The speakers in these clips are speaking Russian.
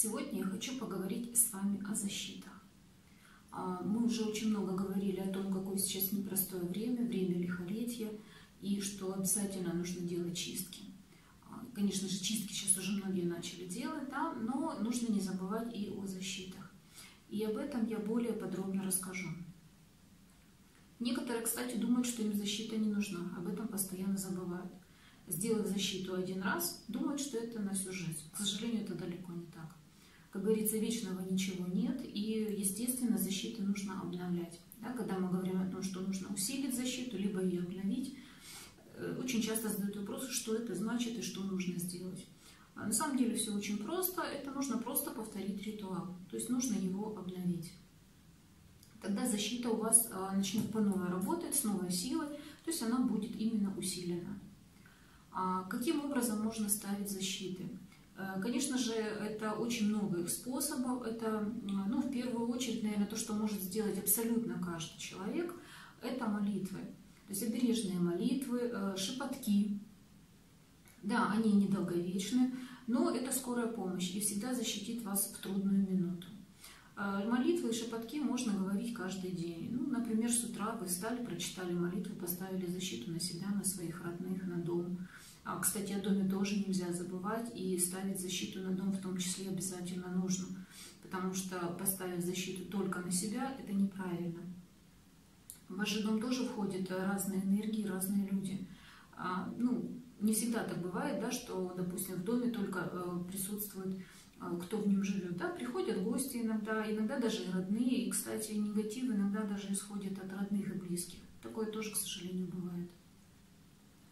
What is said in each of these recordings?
Сегодня я хочу поговорить с вами о защитах. А, мы уже очень много говорили о том, какое сейчас непростое время, время лихолетия, и что обязательно нужно делать чистки. А, конечно же, чистки сейчас уже многие начали делать, да, но нужно не забывать и о защитах. И об этом я более подробно расскажу. Некоторые, кстати, думают, что им защита не нужна, об этом постоянно забывают. Сделав защиту один раз, думают, что это на всю жизнь. К сожалению, это далеко не так. Как говорится, вечного ничего нет, и, естественно, защиты нужно обновлять. Да, когда мы говорим о том, что нужно усилить защиту, либо ее обновить, э, очень часто задают вопрос, что это значит и что нужно сделать. А на самом деле все очень просто, это нужно просто повторить ритуал, то есть нужно его обновить тогда защита у вас а, начнет по новой работать, с новой силой, то есть она будет именно усилена. А каким образом можно ставить защиты? Э, конечно же, это очень много их способов. Это, ну, в первую очередь, наверное, то, что может сделать абсолютно каждый человек, это молитвы. То есть обережные молитвы, э, шепотки. Да, они недолговечны, но это скорая помощь и всегда защитит вас в трудную минуту. А, молитвы и шепотки можно говорить каждый день. Ну, например, с утра вы встали, прочитали молитву, поставили защиту на себя, на своих родных, на дом. А, кстати, о доме тоже нельзя забывать, и ставить защиту на дом в том числе обязательно нужно, потому что поставить защиту только на себя – это неправильно. В ваш дом тоже входят разные энергии, разные люди. А, ну, не всегда так бывает, да, что, допустим, в доме только э, присутствует а, кто в нем живет. Да? Приходят гости иногда, иногда даже родные. И, кстати, негатив иногда даже исходит от родных и близких. Такое тоже, к сожалению, бывает.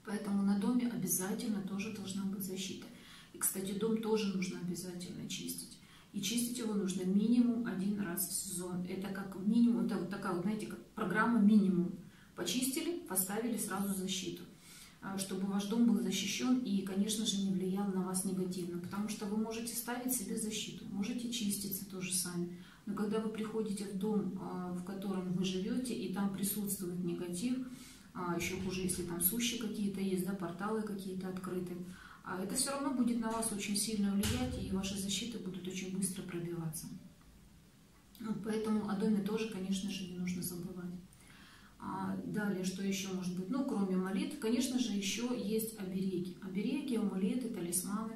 Поэтому на доме обязательно тоже должна быть защита. И, кстати, дом тоже нужно обязательно чистить. И чистить его нужно минимум один раз в сезон. Это как минимум, это вот такая, знаете, как программа минимум. Почистили, поставили сразу защиту. А, чтобы ваш дом был защищен и, конечно же, не влиял на вас негативно, потому что вы можете ставить себе защиту, можете чиститься тоже сами. Но когда вы приходите в дом, а, в котором вы живете, и там присутствует негатив, еще хуже, если там сущи какие-то есть, да, порталы какие-то открыты, это все равно будет на вас очень сильно влиять, и ваши защиты будут очень быстро пробиваться. Поэтому о доме тоже, конечно же, не нужно забывать. А далее, что еще может быть? Ну, кроме молитв, конечно же, еще есть обереги. Обереги, амулеты, талисманы,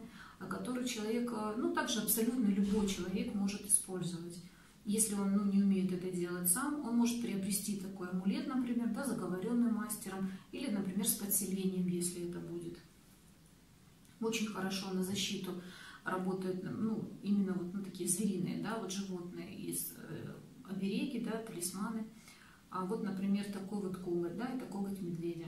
которые человек, ну, также абсолютно любой человек может использовать. Если он ну, не умеет это делать сам, он может приобрести такой амулет, например, да, заговоренным мастером, или, например, с подселением, если это будет. Очень хорошо на защиту работают ну, именно вот ну, такие звериные, да, вот животные из э, обереги, да, талисманы – а вот, например, такой вот коготь, да, это коготь медведя.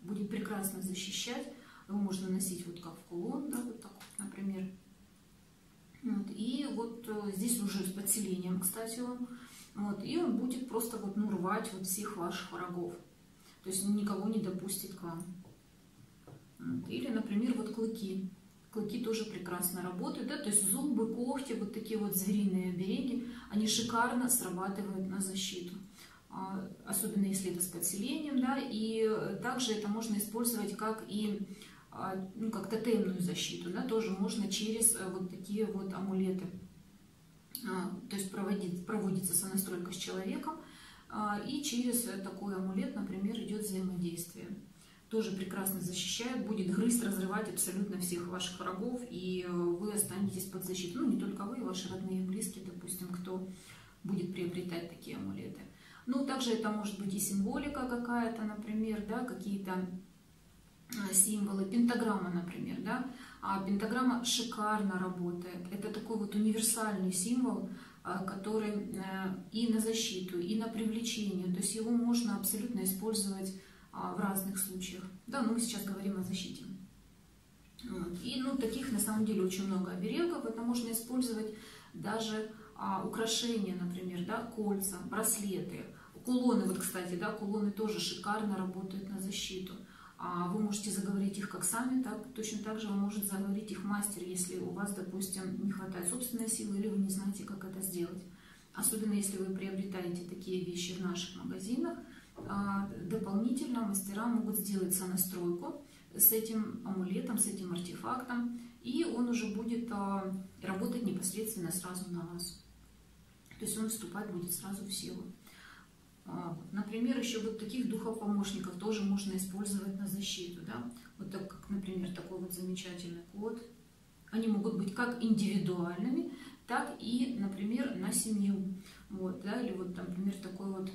Будет прекрасно защищать. Его можно носить вот как в кулон, да, вот так вот, например. Вот, и вот э, здесь уже с подселением, кстати, он. Вот, и он будет просто вот, ну, рвать вот всех ваших врагов. То есть никого не допустит к вам. Вот. Или, например, вот клыки. Клыки тоже прекрасно работают, да, то есть зубы, когти, вот такие вот звериные обереги, они шикарно срабатывают на защиту. А, особенно если это с подселением, да, и также это можно использовать как и ну, как тотемную защиту, да, тоже можно через э, вот такие вот амулеты. А, то есть проводить, проводится сонастройка с человеком, и через такой амулет, например, идет взаимодействие. Тоже прекрасно защищает, будет грызть, разрывать абсолютно всех ваших врагов, и э, вы останетесь под защитой. Ну, не только вы, ваши родные и близкие, допустим, кто будет приобретать такие амулеты. Ну, также это может быть и символика какая-то, например, да, какие-то а, символы, пентаграмма, например, да, а пентаграмма шикарно работает. Это такой вот универсальный символ, а, который э, и на защиту, и на привлечение, то есть его можно абсолютно использовать а, в разных случаях. Да, ну мы сейчас говорим о защите. И ну, таких на самом деле очень много оберегов, это можно использовать даже а, украшения, например, да, кольца, браслеты, кулоны, вот, кстати, да, кулоны тоже шикарно работают на защиту. А вы можете заговорить их как сами, так точно так же вы можете заговорить их мастер, если у вас, допустим, не хватает собственной силы или вы не знаете, как это сделать. Особенно если вы приобретаете такие вещи в наших магазинах, а, дополнительно мастера могут сделать сонастройку, с этим амулетом, с этим артефактом, и он уже будет а, работать непосредственно сразу на вас. То есть он вступать будет сразу в силу. А, например, еще вот таких духов-помощников тоже можно использовать на защиту. Да? Вот так, как, например, такой вот замечательный кот. Они могут быть как индивидуальными, так и, например, на семью. Вот, да? Или вот, например, такой вот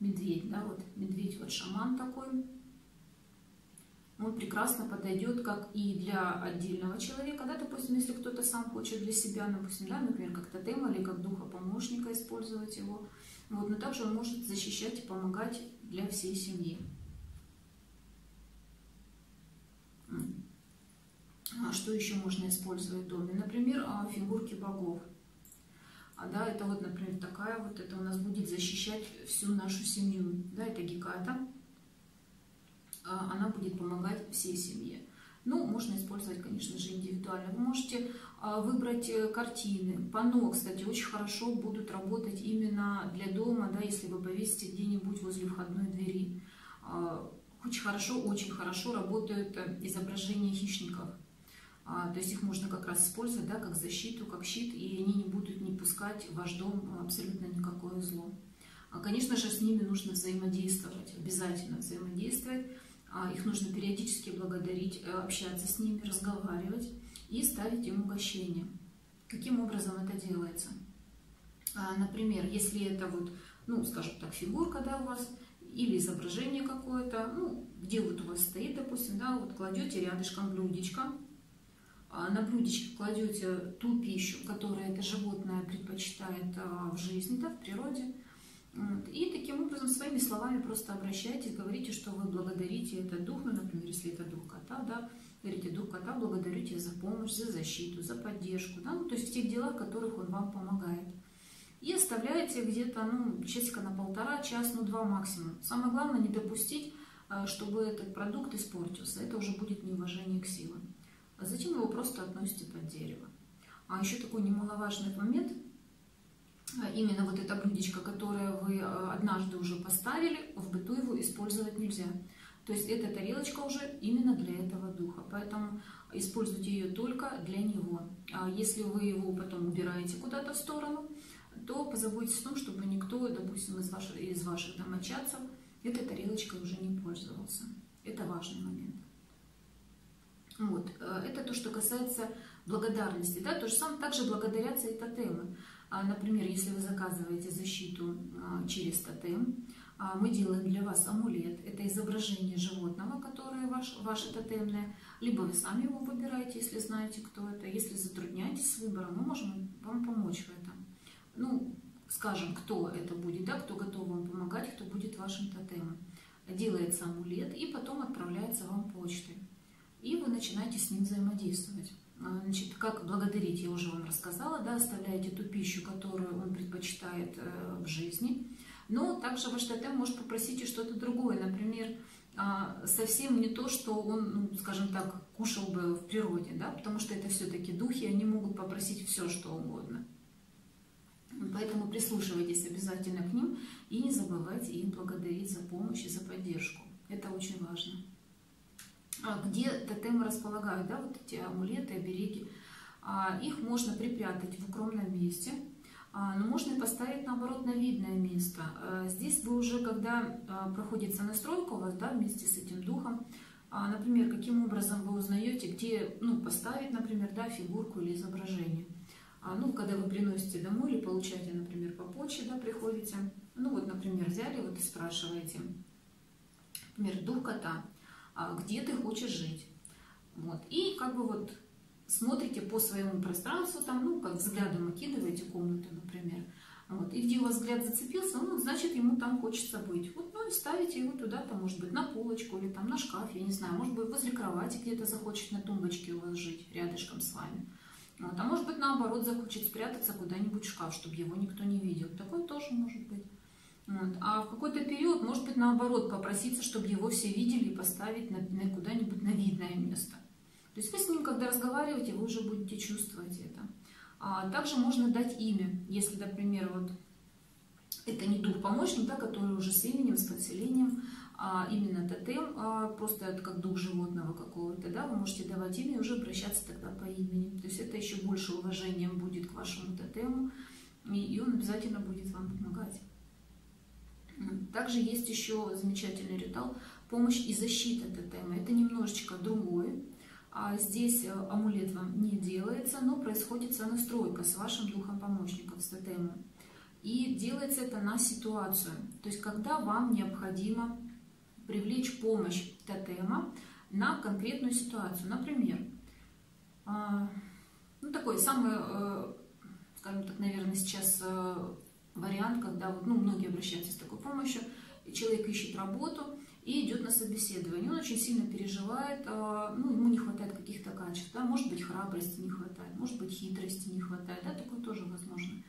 медведь, да, вот медведь, вот шаман такой, он прекрасно подойдет как и для отдельного человека, да, допустим, если кто-то сам хочет для себя, допустим, да, например, как тотем или как духа помощника использовать его, вот, но также он может защищать и помогать для всей семьи. А что еще можно использовать в доме? Например, а, фигурки богов. А да, это вот, например, такая вот, это у нас будет защищать всю нашу семью. Да, это Геката. А, она будет помогать всей семье. Ну, можно использовать, конечно же, индивидуально. Вы можете выбрать э, картины. Панно, кстати, очень хорошо будут работать именно для дома, да, если вы повесите где-нибудь возле входной двери. А, очень хорошо, очень хорошо работают э, изображения хищников. То есть их можно как раз использовать да, как защиту, как щит, и они не будут не пускать в ваш дом абсолютно никакое зло. Конечно же, с ними нужно взаимодействовать, обязательно взаимодействовать. А, их нужно периодически благодарить, э, общаться с ними, разговаривать и ставить им угощение. Каким образом это делается? А, например, если это вот, ну, скажем так, фигурка, да, у вас, или изображение какое-то, ну, где вот у вас стоит, допустим, да, вот кладете рядышком блюдечко, а, на блюдечке кладете ту пищу, которую это животное предпочитает в жизни, да, в природе, и таким образом своими словами просто обращайтесь, говорите, что вы благодарите этот дух, ну, например, если это дух кота, да, говорите, дух кота, благодарю тебя за помощь, за защиту, за поддержку, да, ну, то есть в тех делах, в которых он вам помогает. И оставляете где-то, ну, часика на полтора, час, ну, два максимум. Самое главное не допустить, э, чтобы этот продукт испортился. Это уже будет неуважение к силам. А затем его просто относите под дерево. А еще такой немаловажный момент – а именно вот это блюдечко, которое вы э, однажды уже поставили, в быту его использовать нельзя. То есть эта тарелочка уже именно для этого духа, поэтому используйте ее только для него. А если вы его потом убираете куда-то в сторону, то позаботьтесь о том, чтобы никто, допустим, из ваших, из ваших домочадцев этой тарелочкой уже не пользовался. Это важный момент. Вот. Э, это то, что касается благодарности. Да? То же самое также благодарятся и тотемы. А, например, если вы заказываете защиту а, через тотем, мы делаем для вас амулет. Это изображение животного, которое ваш, ваше тотемное. Либо вы сами его выбираете, если знаете, кто это. Если затрудняетесь с выбором, мы можем вам помочь в этом. Ну, скажем, кто это будет, да, кто готов вам помогать, кто будет вашим тотемом. Делается амулет и потом отправляется вам почтой. И вы начинаете с ним взаимодействовать. А, значит, как благодарить, я уже вам рассказала, да, оставляете ту пищу, которую он предпочитает э, в жизни. Но также ваш тотем может попросить и что-то другое, например, а, совсем не то, что он, ну, скажем так, кушал бы в природе, да, потому что это все-таки духи, они могут попросить все, что угодно. Поэтому прислушивайтесь обязательно к ним и не забывайте их благодарить за помощь и за поддержку. Это очень важно. А, где тотемы располагают, да, вот эти амулеты, обереги. А, их можно припрятать в укромном месте, но можно и поставить, наоборот, на видное место. Здесь вы уже, когда проходится настройка у вас, да, вместе с этим духом, например, каким образом вы узнаете, где ну, поставить, например, да, фигурку или изображение. Ну, когда вы приносите домой или получаете, например, по почте, да, приходите, ну вот, например, взяли вот и спрашиваете, например, дух кота – а, где ты хочешь жить. Вот. И как бы вот смотрите по своему пространству, там, ну, как взглядом окидываете комнату, например. Вот. И где у вас взгляд зацепился, ну, значит, ему там хочется быть. Вот, ну, и ставите его туда, там, может быть, на полочку или там на шкаф, я не знаю, может быть, возле кровати где-то захочет на тумбочке у вас жить, рядышком с вами. Вот. А может быть, наоборот, захочет спрятаться куда-нибудь в шкаф, чтобы его никто не видел. Такое тоже может быть. Вот. А в какой-то период, может быть, наоборот, попроситься, чтобы его все видели и поставить на, на куда-нибудь на видное место. То есть вы с ним, когда разговариваете, вы уже будете чувствовать это. А также можно дать имя, если, например, вот это не дух-помощник, да, который уже с именем, с подселением, а именно тотем, а просто это как дух животного какого-то, да, вы можете давать имя и уже обращаться тогда по имени. То есть это еще больше уважением будет к вашему тотему, и он обязательно будет вам помогать. Также есть еще замечательный ритуал помощь и защита тотема. Это немножечко другое. А здесь э, амулет вам не делается, но происходит сонастройка с вашим духом-помощником, с тотемом. И делается это на ситуацию. То есть, когда вам необходимо привлечь помощь тотема на конкретную ситуацию. Например, а, ну, такой самый, э, скажем так, наверное, сейчас э, вариант, когда ну, многие обращаются с такой помощью, человек ищет работу и идет на собеседование. Он очень сильно переживает, а, ну, ему не хватает каких-то качеств, да, может быть, храбрости не хватает, может быть, хитрости не хватает, да, такое тоже возможно.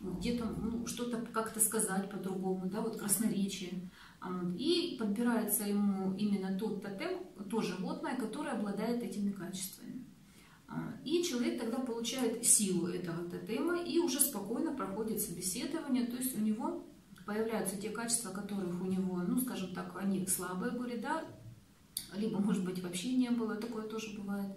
Где-то ну, что-то как-то сказать по-другому, да, вот красноречие. И подбирается ему именно тот тотем, то животное, которое обладает этими качествами. А, и человек тогда получает силу этого тотема и уже спокойно проходит собеседование, то есть у него появляются те качества, которых у него, ну, скажем так, они слабые были, да, либо, может быть, вообще не было, такое тоже бывает.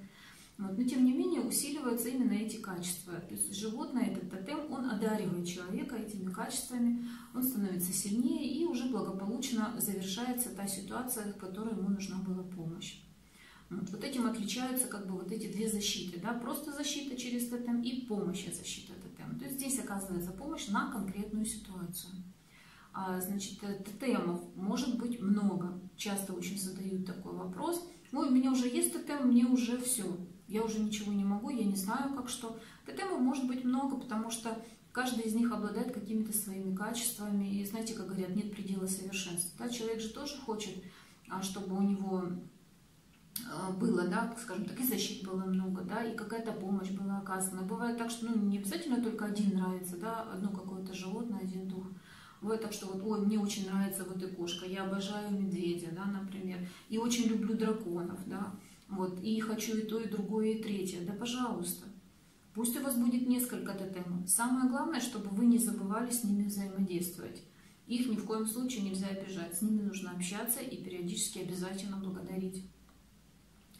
Вот. Но, тем не менее, усиливаются именно эти качества. То есть животное, этот тотем, он одаривает человека этими качествами, он становится сильнее и уже благополучно завершается та ситуация, в которой ему нужна была помощь. Вот, вот этим отличаются как бы вот эти две защиты, да, просто защита через тотем и помощь от защиты тотема. То есть здесь оказывается помощь на конкретную ситуацию. А, значит, э, тотемов может быть много. Часто очень задают такой вопрос. Ой, у меня уже есть тотем, мне уже все. Я уже ничего не могу, я не знаю, как что. Тотемов может быть много, потому что каждый из них обладает какими-то своими качествами. И знаете, как говорят, нет предела совершенства. Да, человек же тоже хочет, а, чтобы у него а, было, да, скажем так, и защит было много, да, и какая-то помощь была оказана. Бывает так, что ну, не обязательно только один нравится, да, одно какое-то животное, один дух. Бывает так, что вот, ой, мне очень нравится вот и кошка, я обожаю медведя, да, например, и очень люблю драконов, да, вот, и хочу и то, и другое, и третье, да, пожалуйста. Пусть у вас будет несколько тотемов. Самое главное, чтобы вы не забывали с ними взаимодействовать. Их ни в коем случае нельзя обижать, с ними нужно общаться и периодически обязательно благодарить.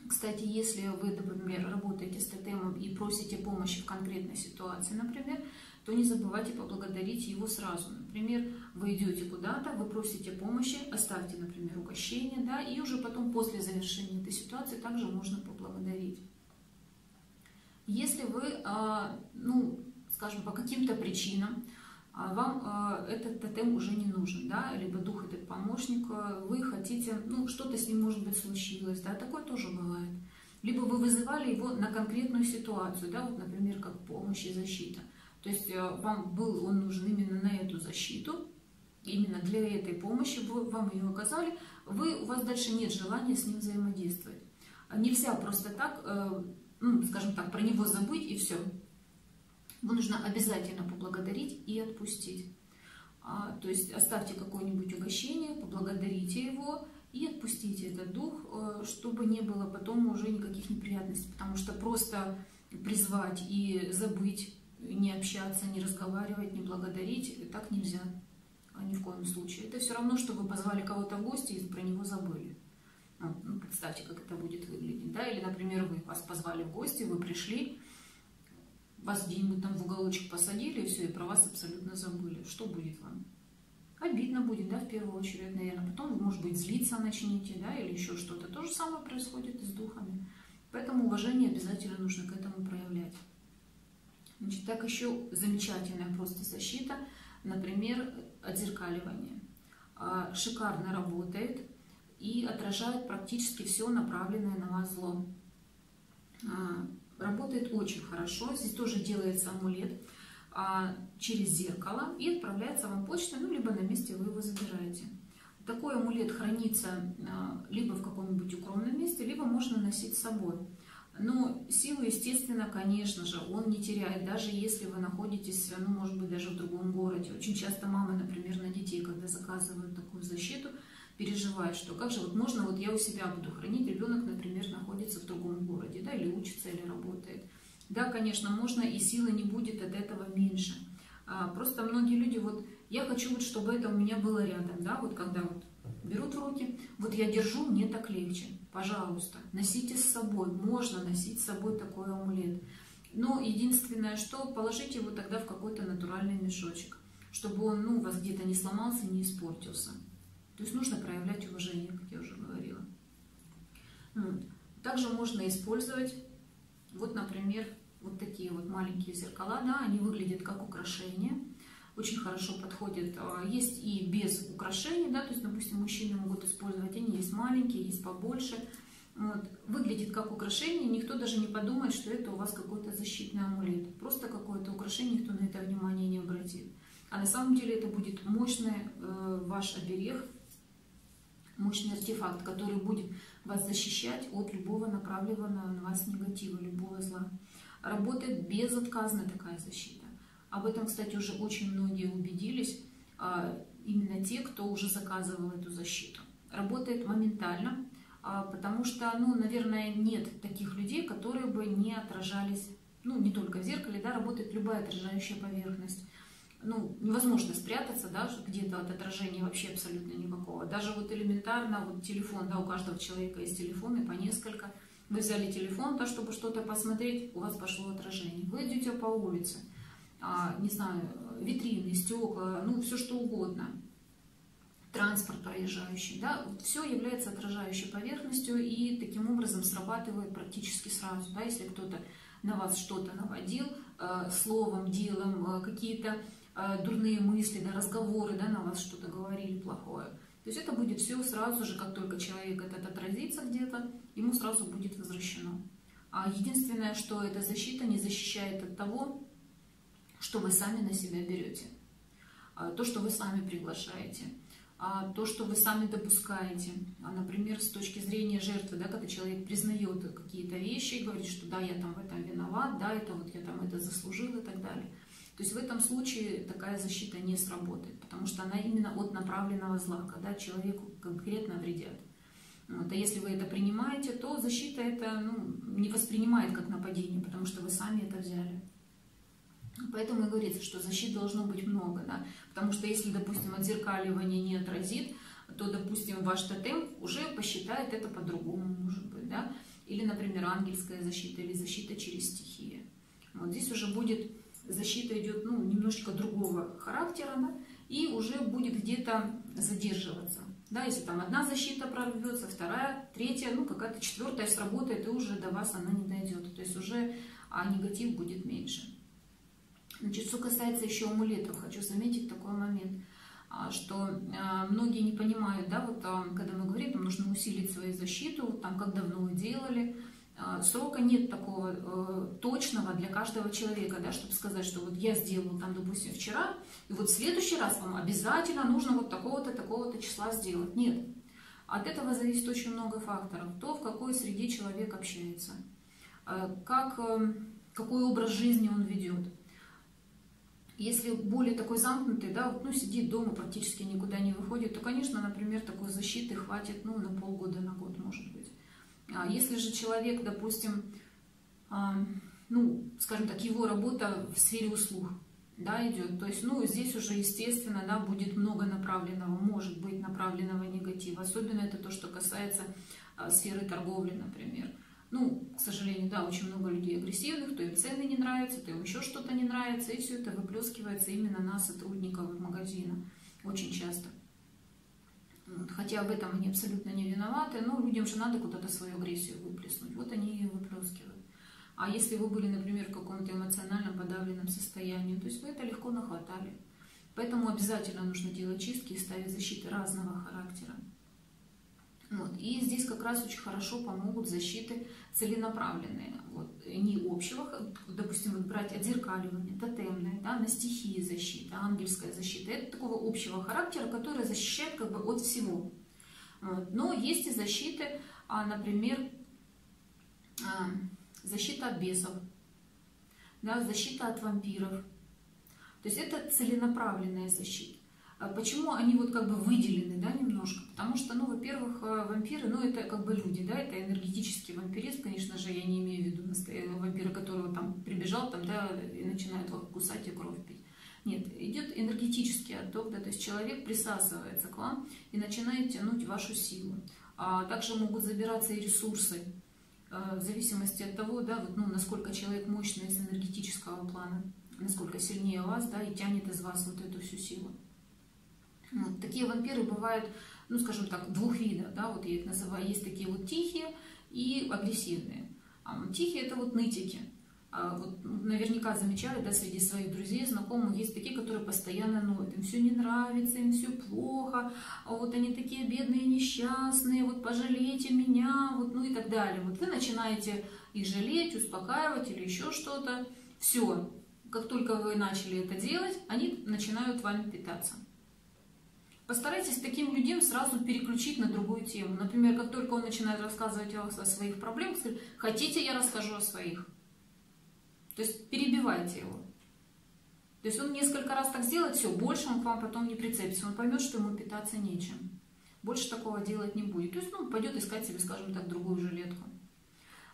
Кстати, если вы, например, работаете с тотемом и просите помощи в конкретной ситуации, например, то не забывайте поблагодарить его сразу. Например, вы идете куда-то, вы просите помощи, оставьте, например, угощение, да, и уже потом после завершения этой ситуации также можно поблагодарить. Если вы, а, ну, скажем, по каким-то причинам вам а, этот тотем уже не нужен, да, либо дух этот помощник, вы хотите, ну, что-то с ним, может быть, случилось, да, такое тоже бывает. Либо вы вызывали его на конкретную ситуацию, да, вот, например, как помощь и защита – то есть э, вам был он нужен именно на эту защиту, именно для этой помощи, вы, вам ее оказали, вы, у вас дальше нет желания с ним взаимодействовать. Нельзя просто так, э, ну, скажем так, про него забыть и все. Его нужно обязательно поблагодарить и отпустить. А, то есть оставьте какое-нибудь угощение, поблагодарите его и отпустите этот дух, э, чтобы не было потом уже никаких неприятностей. Потому что просто призвать и забыть не общаться, не разговаривать, не благодарить, так нельзя. А ни в коем случае. Это все равно, что вы позвали кого-то в гости и про него забыли. Ну, ну, представьте, как это будет выглядеть. Да? Или, например, вы вас позвали в гости, вы пришли, вас где-нибудь там в уголочек посадили, и все, и про вас абсолютно забыли. Что будет вам? Обидно будет, да, в первую очередь, наверное. Потом может быть, злиться начнете, да, или еще что-то. То же самое происходит и с духами. Поэтому уважение обязательно нужно к этому проявлять. Значит, так еще замечательная просто защита, например, отзеркаливание. А, шикарно работает и отражает практически все направленное на вас зло. А, работает очень хорошо. Здесь тоже делается амулет а, через зеркало и отправляется вам почта, ну, либо на месте вы его забираете. Такой амулет хранится либо в каком-нибудь укромном месте, либо можно носить с собой. Но силу, естественно, конечно же, он не теряет, даже если вы находитесь, ну, может быть, даже в другом городе. Очень часто мамы, например, на детей, когда заказывают такую защиту, переживают, что как же вот можно, вот я у себя буду хранить, ребенок, например, находится в другом городе, да, или учится, или работает. Да, конечно, можно, и силы не будет от этого меньше. А, просто многие люди, вот, я хочу вот, чтобы это у меня было рядом, да, вот когда вот берут в руки, вот я держу, мне так легче. Пожалуйста, носите с собой, можно носить с собой такой амулет. Но единственное, что положите его тогда в какой-то натуральный мешочек, чтобы он ну, у вас где-то не сломался, не испортился. То есть нужно проявлять уважение, как я уже говорила. Также можно использовать, вот, например, вот такие вот маленькие зеркала, да, они выглядят как украшение, очень хорошо подходят. А, есть и без украшений, да, то есть, допустим, мужчины могут использовать, они есть маленькие, есть побольше. Вот. Выглядит как украшение, никто даже не подумает, что это у вас какой-то защитный амулет. Просто какое-то украшение, никто на это внимание не обратит. А на самом деле это будет мощный э, ваш оберег, мощный артефакт, который будет вас защищать от любого направленного на вас негатива, любого зла. Работает безотказно такая защита. Об этом, кстати, уже очень многие убедились, а, именно те, кто уже заказывал эту защиту. Работает моментально, а, потому что, ну, наверное, нет таких людей, которые бы не отражались, ну, не только в зеркале, да, работает любая отражающая поверхность ну, невозможно спрятаться, да, где-то от отражения вообще абсолютно никакого. Даже вот элементарно, вот телефон, да, у каждого человека есть телефон, и по несколько. Вы взяли телефон, да, чтобы что-то посмотреть, у вас пошло отражение. Вы идете по улице, а, не знаю, витрины, стекла, ну, все что угодно. Транспорт проезжающий, да, все является отражающей поверхностью и таким образом срабатывает практически сразу, да, если кто-то на вас что-то наводил, э, словом, делом, э, какие-то дурные мысли, да, разговоры, да, на вас что-то говорили плохое. То есть это будет все сразу же, как только человек этот отразится где-то, ему сразу будет возвращено. А единственное, что эта защита не защищает от того, что вы сами на себя берете, а то, что вы сами приглашаете, а то, что вы сами допускаете. А, например, с точки зрения жертвы, да, когда человек признает какие-то вещи и говорит, что да, я там в этом виноват, да, это вот я там это заслужил и так далее – то есть в этом случае такая защита не сработает, потому что она именно от направленного зла, когда человеку конкретно вредят. Вот. А если вы это принимаете, то защита это ну, не воспринимает как нападение, потому что вы сами это взяли. Поэтому и говорится, что защит должно быть много, да? потому что если, допустим, отзеркаливание не отразит, то, допустим, ваш тотем уже посчитает это по-другому, может быть, да? Или, например, ангельская защита или защита через стихии. Вот здесь уже будет защита идет ну, немножечко другого характера, да, и уже будет где-то задерживаться. Да, если там одна защита прорвется, вторая, третья, ну какая-то четвертая сработает, и уже до вас она не дойдет. То есть уже а негатив будет меньше. Значит, что касается еще амулетов, хочу заметить такой момент, а, что а, многие не понимают, да, вот а, когда мы говорим, там нужно усилить свою защиту, там как давно вы делали, срока нет такого э, точного для каждого человека, да, чтобы сказать, что вот я сделал там, допустим, вчера, и вот в следующий раз вам обязательно нужно вот такого-то, такого-то числа сделать. Нет. От этого зависит очень много факторов. То, в какой среде человек общается, э, как, э, какой образ жизни он ведет. Если более такой замкнутый, да, вот, ну, сидит дома, практически никуда не выходит, то, конечно, например, такой защиты хватит ну, на полгода, на год, может быть. А если же человек, допустим, а, ну, скажем так, его работа в сфере услуг, да, идет, то есть, ну, здесь уже, естественно, да, будет много направленного, может быть направленного негатива, особенно это то, что касается а, сферы торговли, например. Ну, к сожалению, да, очень много людей агрессивных, то им цены не нравятся, то им еще что-то не нравится, и все это выплескивается именно на сотрудников магазина очень часто. Хотя в этом они абсолютно не виноваты, но людям же надо куда-то свою агрессию выплеснуть. Вот они ее выплескивают. А если вы были, например, в каком-то эмоциональном подавленном состоянии, то есть вы это легко нахватали. Поэтому обязательно нужно делать чистки и ставить защиты разного характера. Вот. И здесь как раз очень хорошо помогут защиты целенаправленные. Вот. Не общего, допустим, вот брать отзеркаливание, тотемное, да, на стихии защита, ангельская защита. Это такого общего характера, которая защищает как бы от всего. Вот. Но есть и защиты, а, например, а, защита от бесов, да, защита от вампиров. То есть это целенаправленная защита. А почему они вот как бы выделены, да, немножко? Потому что, ну, во-первых, э, вампиры, ну, это как бы люди, да, это энергетический вампиризм, конечно же, я не имею в виду настоящего вампира, которого там прибежал, там, да, и начинает кусать и кровь пить. Нет, идет энергетический отток, да, то есть человек присасывается к вам и начинает тянуть вашу силу. А также могут забираться и ресурсы, э, в зависимости от того, да, вот, ну, насколько человек мощный из энергетического плана, насколько сильнее вас, да, и тянет из вас вот эту всю силу. Вот, такие вампиры бывают, ну, скажем так, двух видов, да, вот я их называю, есть такие вот тихие и агрессивные. А, тихие это вот нытики, а вот наверняка замечали, да, среди своих друзей, знакомых, есть такие, которые постоянно ноют, им все не нравится, им все плохо, а вот они такие бедные, несчастные, вот пожалейте меня, вот, ну и так далее. Вот вы начинаете их жалеть, успокаивать или еще что-то, все, как только вы начали это делать, они начинают вами питаться. Постарайтесь таким людям сразу переключить на другую тему. Например, как только он начинает рассказывать о своих проблемах, скажите, хотите, я расскажу о своих. То есть перебивайте его. То есть он несколько раз так сделает, все, больше он к вам потом не прицепится. Он поймет, что ему питаться нечем. Больше такого делать не будет. То есть, ну, пойдет искать себе, скажем так, другую жилетку.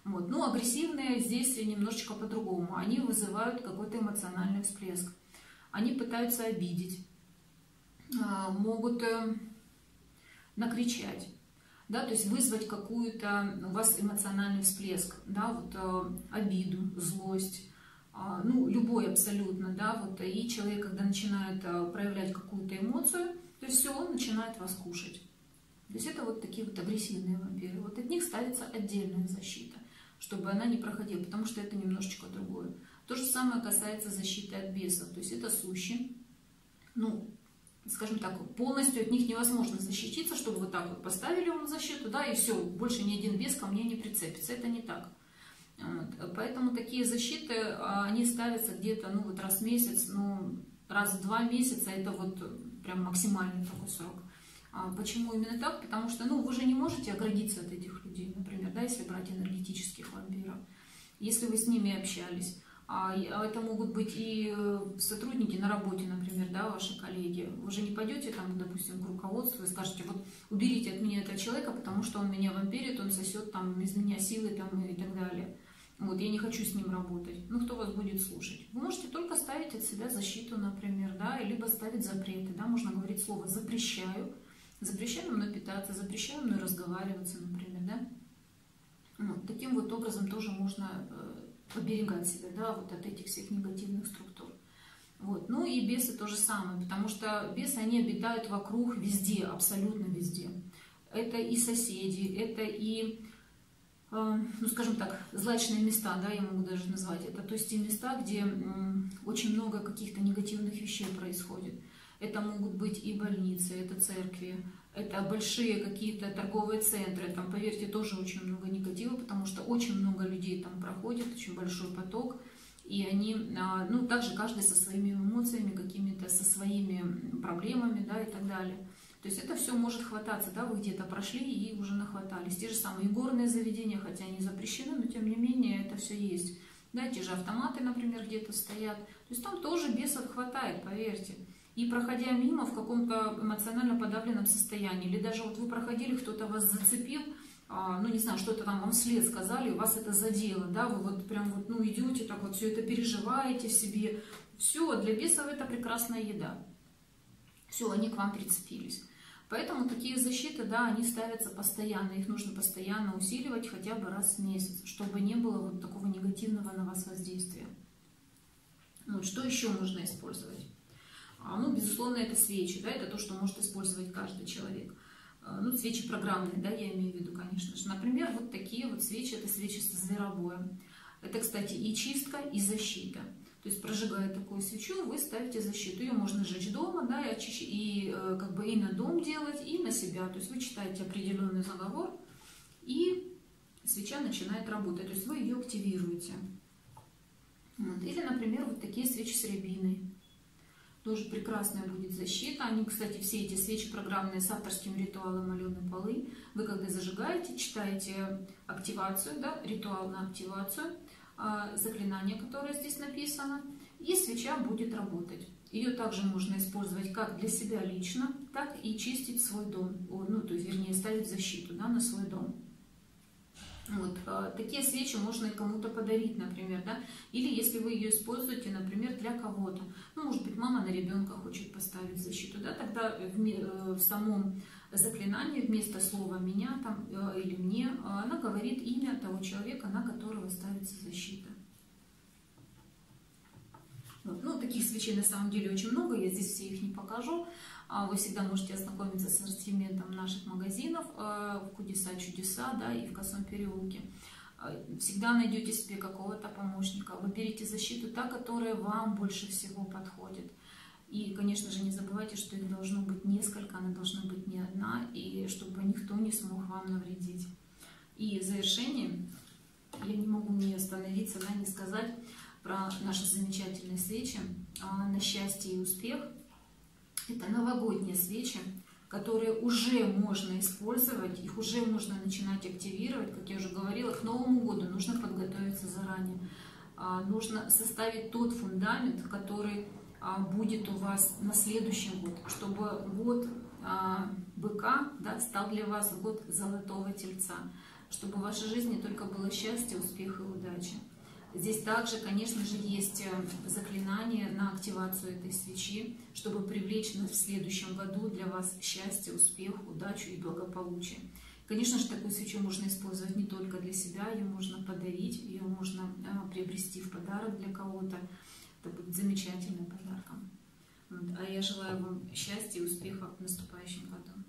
Вот. Ну, агрессивные здесь немножечко по-другому. Они вызывают какой-то эмоциональный всплеск. Они пытаются обидеть, могут э, накричать, да, то есть вызвать какую-то у вас эмоциональный всплеск, да, вот э, обиду, злость, а, ну, любой абсолютно, да, вот, и человек, когда начинает э, проявлять какую-то эмоцию, то есть все, он начинает вас кушать. То есть это вот такие вот агрессивные вампиры. Вот от них ставится отдельная защита, чтобы она не проходила, потому что это немножечко другое. То же самое касается защиты от бесов. То есть это сущи, ну, скажем так, полностью от них невозможно защититься, чтобы вот так вот поставили вам защиту, да, и все, больше ни один бес ко мне не прицепится. Это не так. Вот. Поэтому такие защиты, а, они ставятся где-то, ну, вот раз в месяц, ну, раз в два месяца, это вот прям максимальный такой срок. А почему именно так? Потому что, ну, вы же не можете оградиться от этих людей, например, да, если брать энергетических вампиров. Если вы с ними общались, это могут быть и э, сотрудники на работе, например, да, ваши коллеги. Вы же не пойдете там, допустим, к руководству и скажете, вот уберите от меня этого человека, потому что он меня вампирит, он сосет там из меня силы там и так далее. Вот, я не хочу с ним работать. Ну, кто вас будет слушать? Вы можете только ставить от себя защиту, например, да, либо ставить запреты, да, можно говорить слово «запрещаю», запрещаю мной питаться, запрещаю мной разговариваться, например, да. Вот, таким вот образом тоже можно э, оберегать себя, да, вот от этих всех негативных структур. Вот. Ну и бесы то же самое, потому что бесы, они обитают вокруг везде, абсолютно везде. Это и соседи, это и Э, ну, скажем так, злачные места, да, я могу даже назвать это, то есть те места, где очень много каких-то негативных вещей происходит. Это могут быть и больницы, это церкви, это большие какие-то торговые центры, там, поверьте, тоже очень много негатива, потому что очень много людей там проходит, очень большой поток, и они, а, ну, также каждый со своими эмоциями, какими-то, со своими проблемами, да, и так далее. То есть это все может хвататься, да, вы где-то прошли и уже нахватались. Те же самые горные заведения, хотя они запрещены, но тем не менее это все есть. Да, те же автоматы, например, где-то стоят. То есть там тоже бесов хватает, поверьте. И проходя мимо в каком-то эмоционально подавленном состоянии, или даже вот вы проходили, кто-то вас зацепил, а, ну не знаю, что-то там вам вслед сказали, вас это задело, да, вы вот прям вот, ну идете, так вот все это переживаете в себе. Все, для бесов это прекрасная еда. Все, они к вам прицепились. Поэтому такие защиты, да, они ставятся постоянно, их нужно постоянно усиливать хотя бы раз в месяц, чтобы не было вот такого негативного на вас воздействия. Ну, что еще можно использовать? А, ну, безусловно, это свечи, да, это то, что может использовать каждый человек. А, ну, свечи программные, да, я имею в виду, конечно же. Например, вот такие вот свечи, это свечи со зверобоем. Это, кстати, и чистка, и защита. То есть прожигая такую свечу, вы ставите защиту. Ее можно сжечь дома, да, и, очищ... и э, как бы и на дом делать, и на себя. То есть вы читаете определенный заговор, и свеча начинает работать. То есть вы ее активируете. Вот. Или, например, вот такие свечи с рябиной. Тоже прекрасная будет защита. Они, кстати, все эти свечи программные с авторским ритуалом Алены Полы. Вы когда зажигаете, читаете активацию, да, ритуал на активацию – а, заклинание, которое здесь написано, и свеча будет работать. Ее также можно использовать как для себя лично, так и чистить свой дом, ну, то есть, вернее, ставить защиту да, на свой дом. Вот. А, такие свечи можно и кому-то подарить, например, да, или если вы ее используете, например, для кого-то, ну, может быть, мама на ребенка хочет поставить защиту, да, тогда в, э, в самом заклинании вместо слова «меня» там, э, или «мне» она говорит имя того человека, на которого ставится защита. Вот. Ну, таких свечей на самом деле очень много, я здесь все их не покажу. А вы всегда можете ознакомиться с ассортиментом наших магазинов э, в Кудеса Чудеса да, и в Косом переулке. Э, всегда найдете себе какого-то помощника. Выберите защиту та, которая вам больше всего подходит. И, конечно же, не забывайте, что их должно быть несколько, она должна быть не одна, и чтобы никто не смог вам навредить. И в завершение я не могу не остановиться, да, не сказать про наши замечательные свечи а, на счастье и успех – это новогодние свечи, которые уже можно использовать, их уже можно начинать активировать. Как я уже говорила, к Новому году нужно подготовиться заранее. А, нужно составить тот фундамент, который а, будет у вас на следующий год, чтобы год быка да, стал для вас год золотого тельца, чтобы в вашей жизни только было счастье, успех и удача. Здесь также, конечно же, есть э, заклинание на активацию этой свечи, чтобы привлечь в следующем году для вас счастье, успех, удачу и благополучие. Конечно же, такую свечу можно использовать не только для себя, ее можно подарить, ее можно э, приобрести в подарок для кого-то. Это будет замечательным подарком. А я желаю вам счастья и успеха в наступающем году.